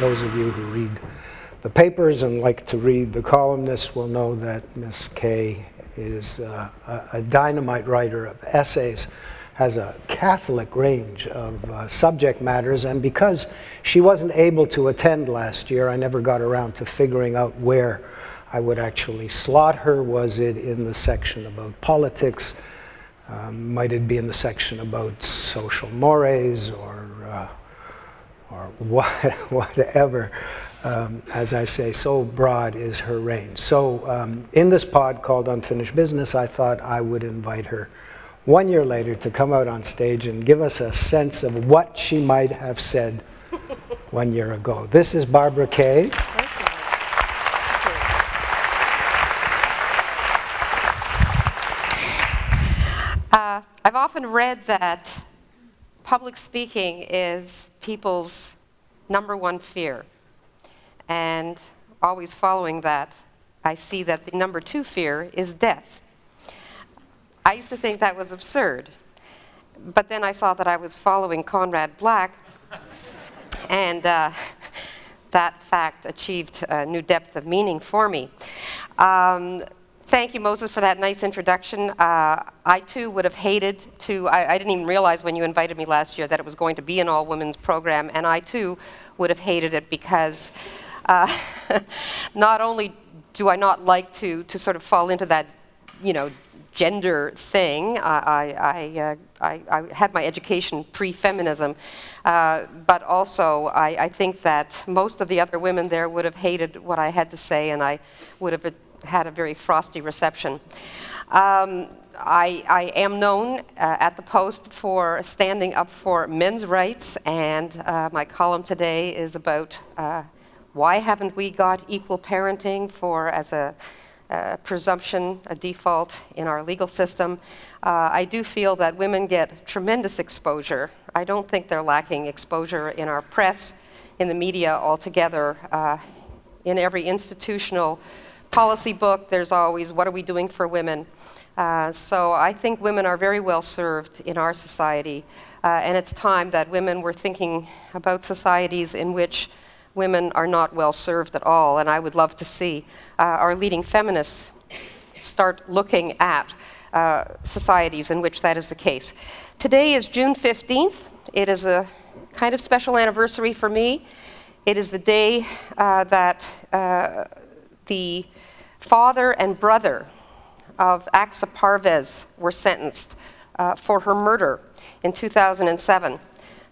those of you who read the papers and like to read the columnists will know that Miss Kay is uh, a, a, dynamite writer of essays, has a Catholic range of uh, subject matters, and because she wasn't able to attend last year, I never got around to figuring out where I would actually slot her. Was it in the section about politics? Um, might it be in the section about social mores or, uh, or what, whatever? Um, as I say, so broad is her range. So, um, in this pod called Unfinished Business, I thought I would invite her one year later to come out on stage and give us a sense of what she might have said one year ago. This is Barbara Kay. Uh, I've often read that public speaking is people's number one fear. And always following that, I see that the number two fear is death. I used to think that was absurd. But then I saw that I was following Conrad Black, and uh, that fact achieved a new depth of meaning for me. Um, Thank you, Moses, for that nice introduction. Uh, I too would have hated to, I, I, didn't even realize when you invited me last year that it was going to be an all women's program, and I too would have hated it because uh, not only do I not like to, to sort of fall into that, you know, gender thing. I, I, uh, I, I, had my education pre-feminism, uh, but also I, I, think that most of the other women there would have hated what I had to say, and I would have had a very frosty reception. Um, I, I, am known uh, at the Post for standing up for men's rights, and uh, my column today is about uh, why haven't we got equal parenting for as a, a presumption, a default in our legal system. Uh, I do feel that women get tremendous exposure. I don't think they're lacking exposure in our press, in the media altogether. Uh, in every institutional policy book, there's always what are we doing for women. Uh, so I think women are very well served in our society, uh, and it's time that women were thinking about societies in which women are not well served at all, and I would love to see uh, our leading feminists start looking at uh, societies in which that is the case. Today is June 15th. It is a kind of special anniversary for me. It is the day uh, that uh, the father and brother of Aqsa Parvez were sentenced uh, for her murder in 2007.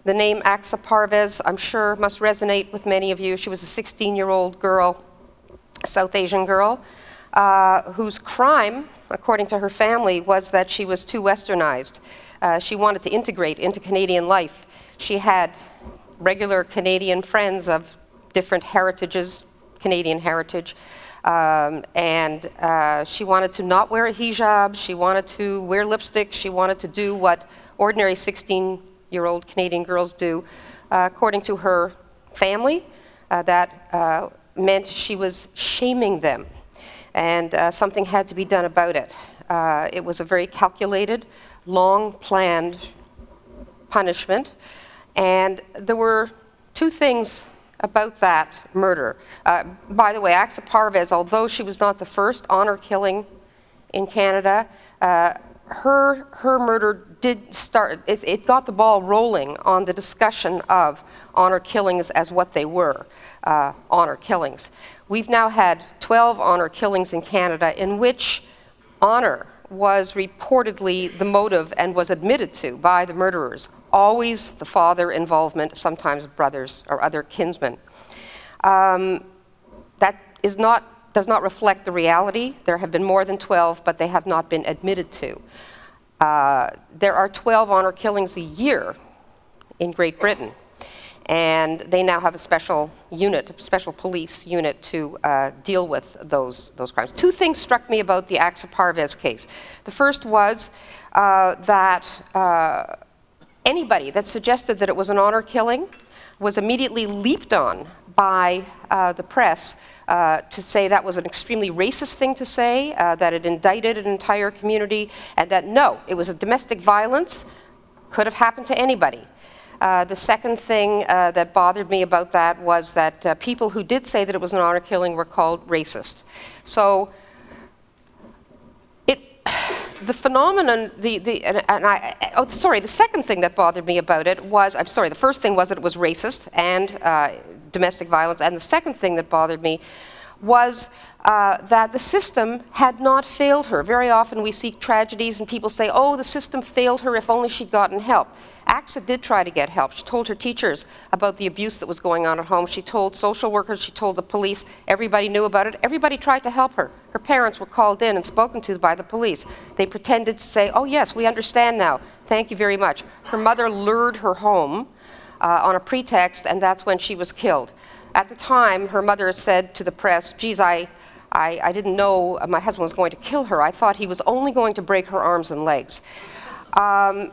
The name Aqsa Parvez, I'm sure, must resonate with many of you. She was a 16 year old girl, a South Asian girl, uh, whose crime, according to her family, was that she was too westernized. Uh, she wanted to integrate into Canadian life. She had regular Canadian friends of different heritages, Canadian heritage. Um, and uh, she wanted to not wear a hijab, she wanted to wear lipstick, she wanted to do what ordinary 16 year old Canadian girls do. Uh, according to her family, uh, that uh, meant she was shaming them, and uh, something had to be done about it. Uh, it was a very calculated, long planned punishment, and there were two things about that murder. Uh, by the way, Aqsa Parvez, although she was not the first honor killing in Canada, uh, her, her murder did start, it, it, got the ball rolling on the discussion of honor killings as what they were uh, honor killings. We've now had 12 honor killings in Canada in which honor was reportedly the motive and was admitted to by the murderers. Always the father involvement, sometimes brothers or other kinsmen. Um, that is not does not reflect the reality. There have been more than 12, but they have not been admitted to. Uh, there are 12 honor killings a year in Great Britain, and they now have a special unit, a special police unit to uh, deal with those, those crimes. Two things struck me about the Aqsa Parvez case. The first was uh, that uh, anybody that suggested that it was an honor killing was immediately leaped on by uh, the press uh, to say that was an extremely racist thing to say, uh, that it indicted an entire community, and that no, it was a domestic violence, could have happened to anybody. Uh, the second thing uh, that bothered me about that was that uh, people who did say that it was an honor killing were called racist. So it, the phenomenon, the, the, and, and I, oh, sorry, the second thing that bothered me about it was, I'm sorry, the first thing was that it was racist and uh, domestic violence, and the second thing that bothered me was uh, that the system had not failed her. Very often we see tragedies and people say, oh, the system failed her if only she'd gotten help. Aqsa did try to get help. She told her teachers about the abuse that was going on at home. She told social workers, she told the police. Everybody knew about it. Everybody tried to help her. Her parents were called in and spoken to by the police. They pretended to say, oh, yes, we understand now. Thank you very much. Her mother lured her home uh, on a pretext, and that's when she was killed. At the time, her mother said to the press, geez, I, I, I didn't know my husband was going to kill her. I thought he was only going to break her arms and legs. Um,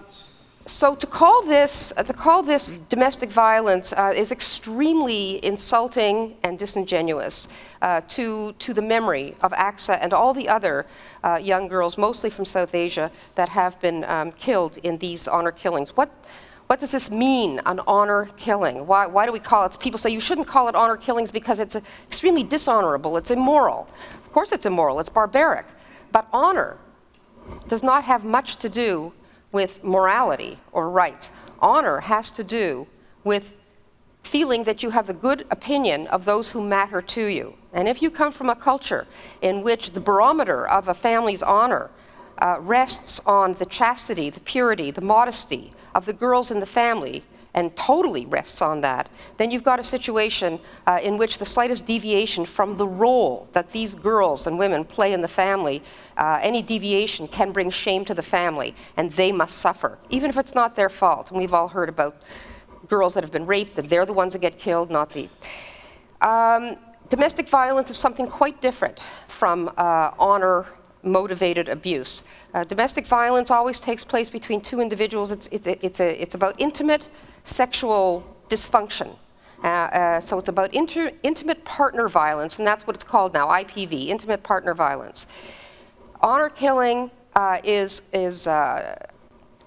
so to call this, uh, to call this domestic violence uh, is extremely insulting and disingenuous uh, to, to the memory of Aqsa and all the other uh, young girls, mostly from South Asia, that have been um, killed in these honor killings. What, what does this mean, an honor killing? Why, why do we call it? People say you shouldn't call it honor killings because it's extremely dishonorable, it's immoral. Of course it's immoral, it's barbaric. But honor does not have much to do with morality or rights. Honor has to do with feeling that you have the good opinion of those who matter to you. And if you come from a culture in which the barometer of a family's honor uh, rests on the chastity, the purity, the modesty of the girls in the family, and totally rests on that, then you've got a situation uh, in which the slightest deviation from the role that these girls and women play in the family, uh, any deviation can bring shame to the family, and they must suffer, even if it's not their fault. And we've all heard about girls that have been raped, and they're the ones that get killed, not the. Um, domestic violence is something quite different from uh, honor motivated abuse. Uh, domestic violence always takes place between two individuals. It's, it's, it's, a, it's about intimate sexual dysfunction. Uh, uh, so it's about intimate partner violence, and that's what it's called now, IPV, intimate partner violence. Honor killing uh, is, is uh,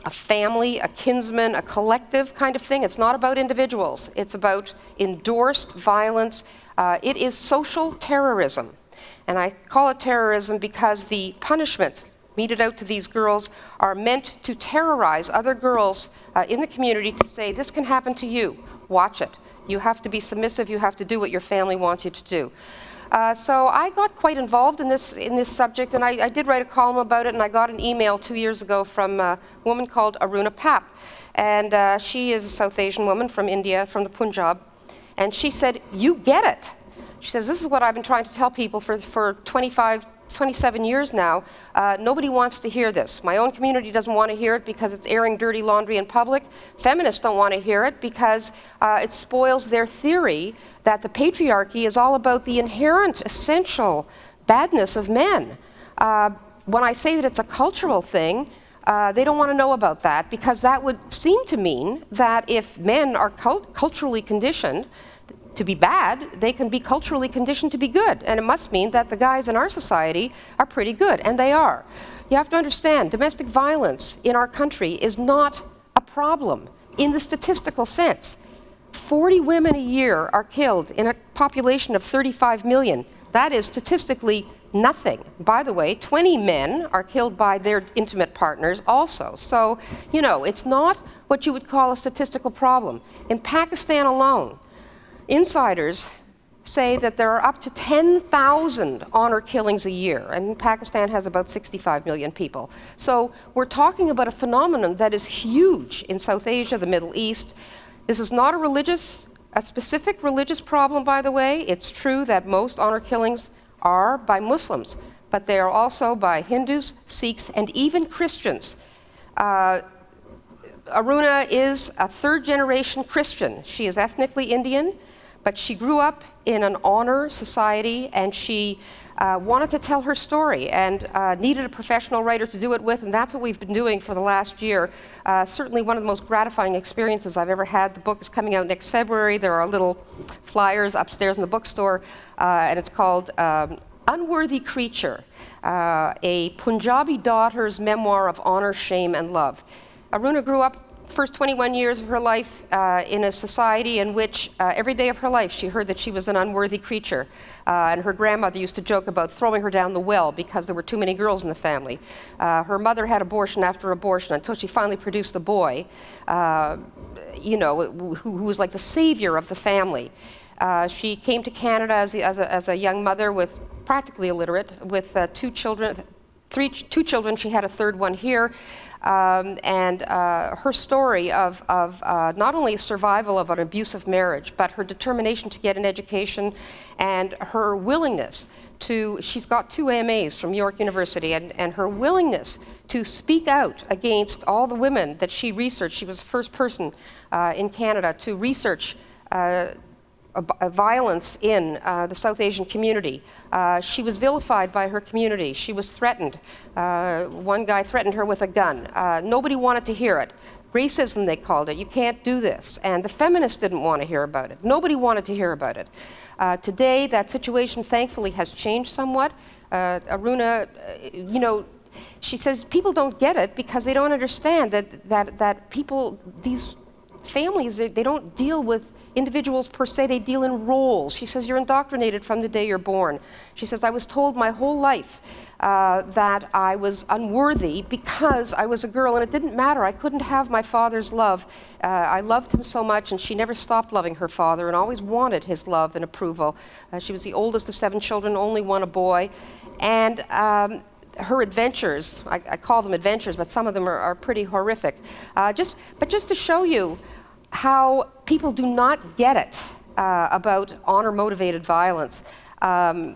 a family, a kinsman, a collective kind of thing. It's not about individuals, it's about endorsed violence. Uh, it is social terrorism. And I call it terrorism because the punishments meted out to these girls are meant to terrorize other girls uh, in the community to say, this can happen to you, watch it. You have to be submissive, you have to do what your family wants you to do. Uh, so I got quite involved in this, in this subject, and I, I, did write a column about it, and I got an email two years ago from a woman called Aruna Papp. And uh, she is a South Asian woman from India, from the Punjab. And she said, You get it. She says, This is what I've been trying to tell people for, for 25, 27 years now, uh, nobody wants to hear this. My own community doesn't want to hear it because it's airing dirty laundry in public. Feminists don't want to hear it because uh, it spoils their theory that the patriarchy is all about the inherent, essential badness of men. Uh, when I say that it's a cultural thing, uh, they don't want to know about that because that would seem to mean that if men are cult culturally conditioned, to be bad, they can be culturally conditioned to be good. And it must mean that the guys in our society are pretty good, and they are. You have to understand domestic violence in our country is not a problem in the statistical sense. 40 women a year are killed in a population of 35 million. That is statistically nothing. By the way, 20 men are killed by their intimate partners also. So, you know, it's not what you would call a statistical problem. In Pakistan alone, Insiders say that there are up to 10,000 honor killings a year, and Pakistan has about 65 million people. So we're talking about a phenomenon that is huge in South Asia, the Middle East. This is not a religious, a specific religious problem, by the way. It's true that most honor killings are by Muslims, but they are also by Hindus, Sikhs, and even Christians. Uh, Aruna is a third generation Christian. She is ethnically Indian. But she grew up in an honor society and she uh, wanted to tell her story and uh, needed a professional writer to do it with, and that's what we've been doing for the last year. Uh, certainly one of the most gratifying experiences I've ever had. The book is coming out next February. There are little flyers upstairs in the bookstore, uh, and it's called um, Unworthy Creature, uh, a Punjabi daughter's memoir of honor, shame, and love. Aruna grew up first 21 years of her life uh, in a society in which uh, every day of her life she heard that she was an unworthy creature. Uh, and her grandmother used to joke about throwing her down the well because there were too many girls in the family. Uh, her mother had abortion after abortion until she finally produced a boy, uh, you know, who, who, was like the savior of the family. Uh, she came to Canada as, as, a, as, a, young mother with practically illiterate, with two children, three, two children. She had a third one here. Um, and uh, her story of, of uh, not only survival of an abusive marriage, but her determination to get an education and her willingness to, she's got two AMAs from York University, and, and her willingness to speak out against all the women that she researched. She was the first person uh, in Canada to research uh, violence in uh, the South Asian community. Uh, she was vilified by her community. She was threatened. Uh, one guy threatened her with a gun. Uh, nobody wanted to hear it. Racism, they called it. You can't do this. And the feminists didn't want to hear about it. Nobody wanted to hear about it. Uh, today, that situation thankfully has changed somewhat. Uh, Aruna, you know, she says people don't get it because they don't understand that, that, that people, these families, they, they don't deal with individuals per se, they deal in roles. She says, You're indoctrinated from the day you're born. She says, I was told my whole life uh, that I was unworthy because I was a girl, and it didn't matter. I couldn't have my father's love. Uh, I loved him so much, and she never stopped loving her father and always wanted his love and approval. Uh, she was the oldest of seven children, only one a boy. And um, her adventures, I, I, call them adventures, but some of them are, are pretty horrific. Uh, just, but just to show you how people do not get it uh, about honor motivated violence. Um,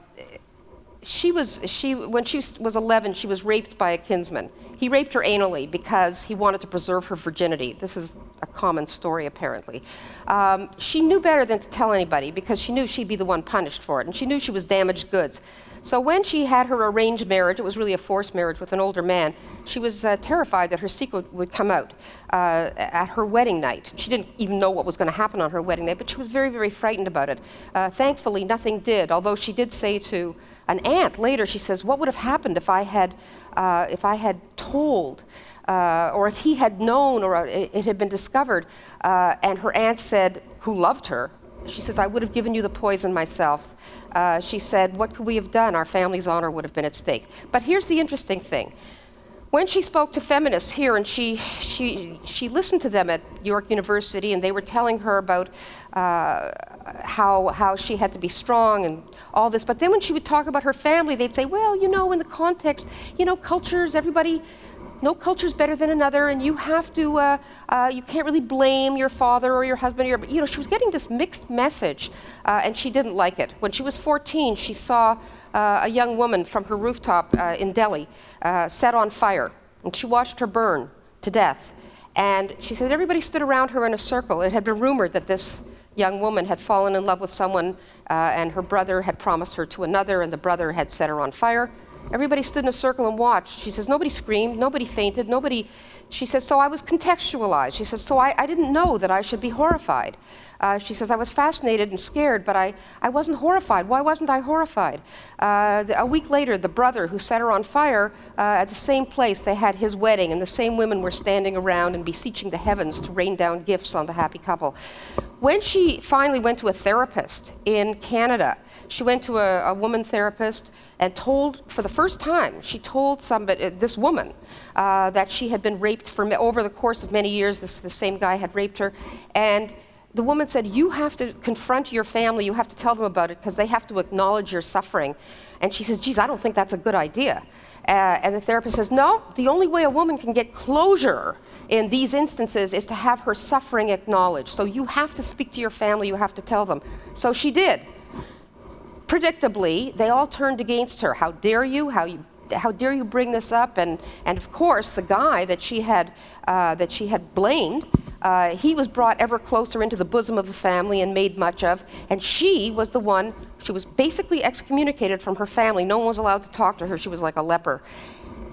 she was, she, when she was 11, she was raped by a kinsman. He raped her anally because he wanted to preserve her virginity. This is a common story, apparently. Um, she knew better than to tell anybody because she knew she'd be the one punished for it, and she knew she was damaged goods. So when she had her arranged marriage, it was really a forced marriage with an older man, she was uh, terrified that her secret would come out uh, at her wedding night. She didn't even know what was going to happen on her wedding night, but she was very, very frightened about it. Uh, thankfully, nothing did, although she did say to an aunt later, she says, what would have happened if I had, uh, if I had told uh, or if he had known or it, it had been discovered. Uh, and her aunt said, who loved her, she says, I would have given you the poison myself. Uh, she said, What could we have done? Our family's honor would have been at stake. But here's the interesting thing. When she spoke to feminists here, and she, she, she listened to them at York University, and they were telling her about uh, how, how she had to be strong and all this. But then when she would talk about her family, they'd say, well, you know, in the context, you know, cultures, everybody no culture is better than another, and you have to, uh, uh, you can't really blame your father or your husband. Or your, you know, she was getting this mixed message, uh, and she didn't like it. When she was 14, she saw uh, a young woman from her rooftop uh, in Delhi uh, set on fire, and she watched her burn to death. And she said everybody stood around her in a circle. It had been rumored that this young woman had fallen in love with someone, and her brother had promised her to another, and the brother had set her on fire. Everybody stood in a circle and watched. She says, nobody screamed, nobody fainted, nobody. She says, so I was contextualized. She says, so I, I didn't know that I should be horrified. Uh, she says, I was fascinated and scared, but I, I wasn't horrified. Why wasn't I horrified? Uh, the, a week later, the brother who set her on fire uh, at the same place, they had his wedding, and the same women were standing around and beseeching the heavens to rain down gifts on the happy couple. When she finally went to a therapist in Canada, she went to a, a woman therapist and told, for the first time, she told somebody, uh, this woman, uh, that she had been raped for over the course of many years. This the same guy had raped her, and the woman said, "You have to confront your family. You have to tell them about it because they have to acknowledge your suffering." And she says, "Geez, I don't think that's a good idea." Uh, and the therapist says, "No. The only way a woman can get closure." in these instances is to have her suffering acknowledged. So you have to speak to your family, you have to tell them. So she did predictably, they all turned against her. How dare you? How you how dare you bring this up? And, and of course, the guy that she had, uh, that she had blamed, uh, he was brought ever closer into the bosom of the family and made much of. And she was the one, she was basically excommunicated from her family. No one was allowed to talk to her. She was like a leper.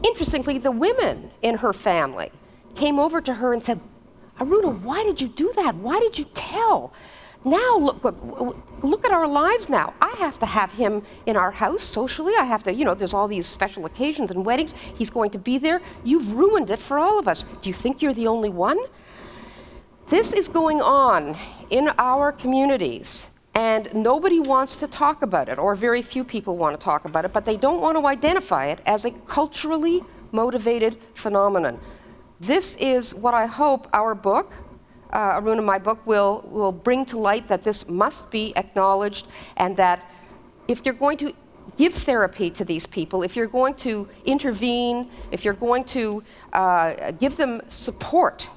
Interestingly, the women in her family came over to her and said, Aruna, why did you do that? Why did you tell? Now look, look at our lives now. I have to have him in our house socially. I have to, you know, there's all these special occasions and weddings. He's going to be there. You've ruined it for all of us. Do you think you're the only one? This is going on in our communities, and nobody wants to talk about it, or very few people want to talk about it, but they don't want to identify it as a culturally motivated phenomenon. This is what I hope our book, uh, Aruna, my book, will, will bring to light that this must be acknowledged, and that if you're going to give therapy to these people, if you're going to intervene, if you're going to uh, give them support,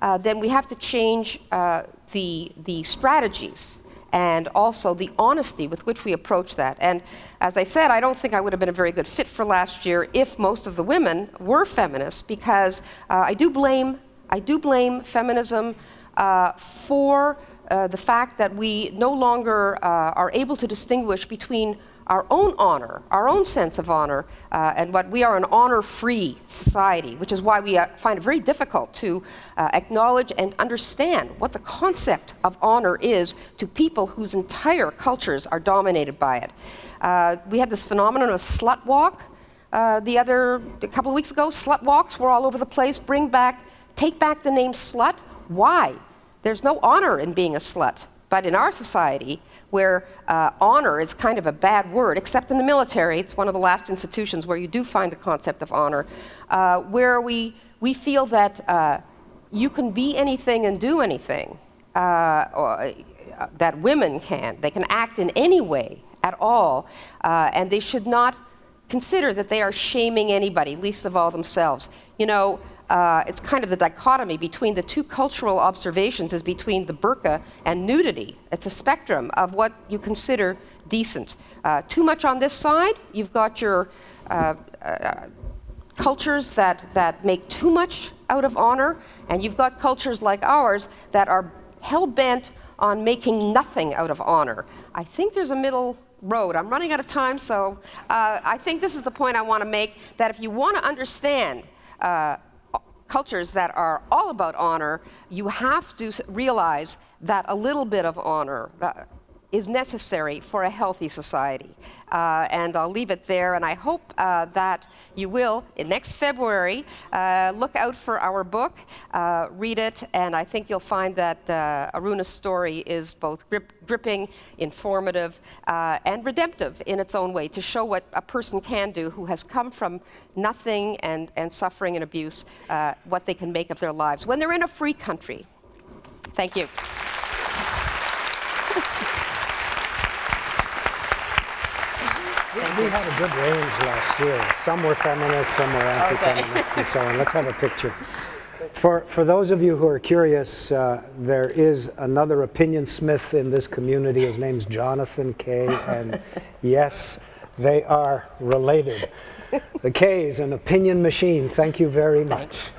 uh, then we have to change uh, the, the strategies and also the honesty with which we approach that. And as I said, I don't think I would have been a very good fit for last year if most of the women were feminists, because uh, I do blame I do blame feminism for uh, the fact that we no longer uh, are able to distinguish between our own honor, our own sense of honor, uh, and what we are an honor free society, which is why we uh, find it very difficult to uh, acknowledge and understand what the concept of honor is to people whose entire cultures are dominated by it. Uh, we had this phenomenon of slut walk. Uh, the other, a couple of weeks ago, slut walks were all over the place. Bring back, take back the name slut. Why? There's no honor in being a slut. But in our society, where uh, honor is kind of a bad word, except in the military. It's one of the last institutions where you do find the concept of honor, uh, where we, we feel that uh, you can be anything and do anything, uh, or, uh, that women can. They can act in any way at all, uh, and they should not consider that they are shaming anybody, least of all themselves. You know, uh, it's kind of the dichotomy between the two cultural observations is between the burqa and nudity. It's a spectrum of what you consider decent. Uh, too much on this side, you've got your uh, uh cultures that, that make too much out of honor, and you've got cultures like ours that are hell bent on making nothing out of honor. I think there's a middle road. I'm running out of time, so uh, I think this is the point I want to make that if you want to understand uh, cultures that are all about honor, you have to realize that a little bit of honor uh, is necessary for a healthy society. Uh, and I'll leave it there, and I hope uh, that you will, in next February, uh, look out for our book, uh, read it, and I think you'll find that uh, Aruna's story is both grip, gripping, informative, uh, and redemptive in its own way to show what a person can do who has come from nothing and, and suffering and abuse, what they can make of their lives when they're in a free country. Thank you. We had a good range last year. Some were feminists, some were anti-feminists, okay. and so on. Let's have a picture. For, for those of you who are curious, uh, there is another opinion smith in this community. His name's Jonathan Kay, and yes, they are related. The Kay is an opinion machine. Thank you very much.